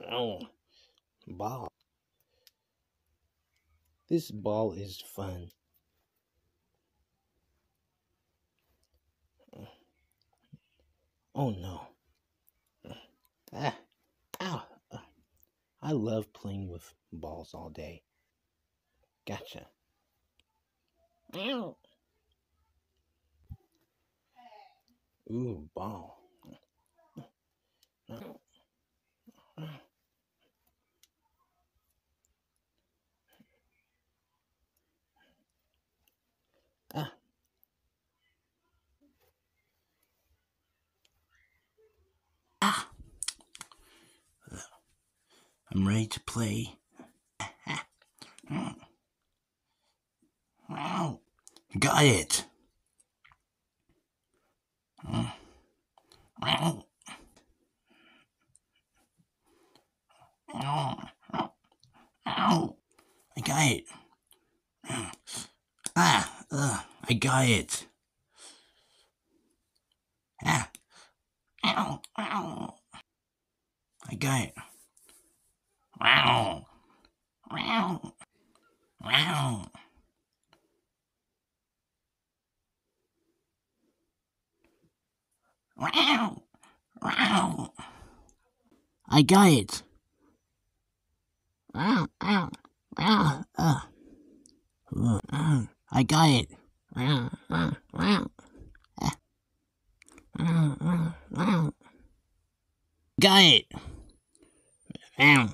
Oh, ball. This ball is fun. Oh no. Ah, ow. I love playing with balls all day. Gotcha. Ow. Ooh, ball. Ah. Ah. I'm ready to play. Wow. Got it. Wow. Ow. I got it. Ah, uh, I got it. Ah. Ow, ow. I got it. Wow. Wow. Wow. Wow. Wow. I got it. Wow, wow, wow, uh, uh, uh, I got it. Uh, wow, wow, wow. Got it. Yeah.